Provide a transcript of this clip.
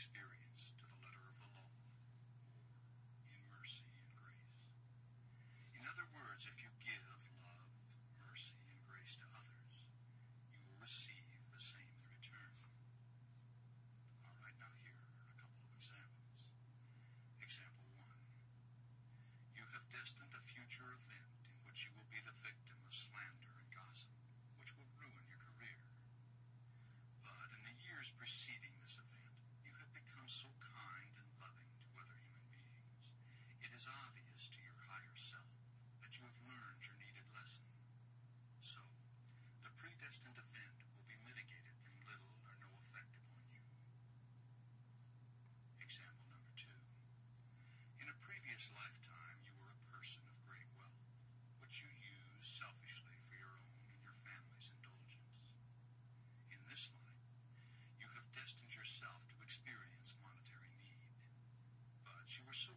experience this lifetime you were a person of great wealth, which you used selfishly for your own and your family's indulgence. In this life, you have destined yourself to experience monetary need, but you were so